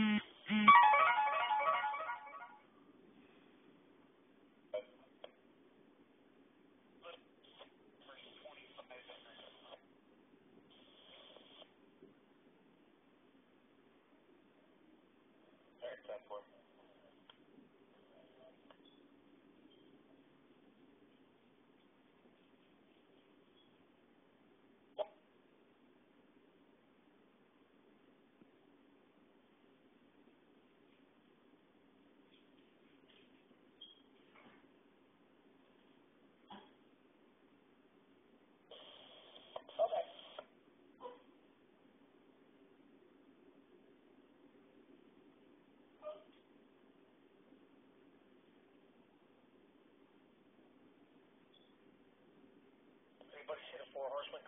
Mm-hmm.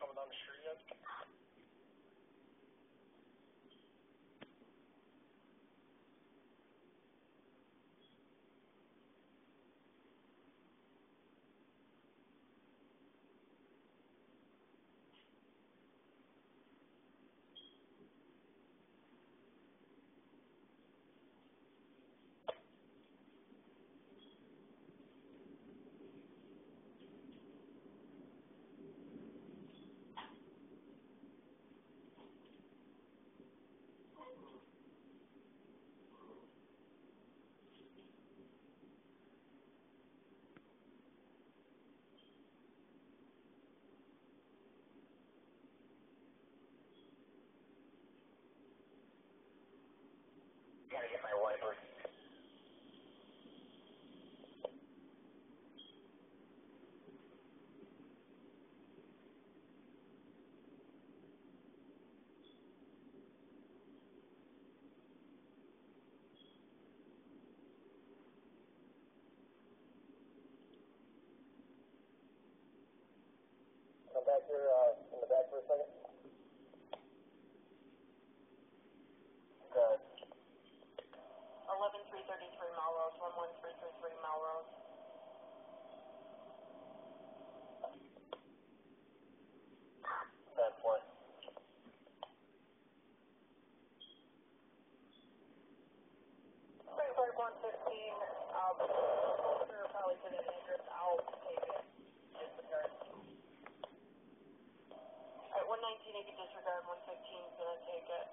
Coming down the street yet? Back here, uh, in the back for a second. Three thirty-three Melrose, one one three three three Melrose. 1980 disregard 115, so I take it.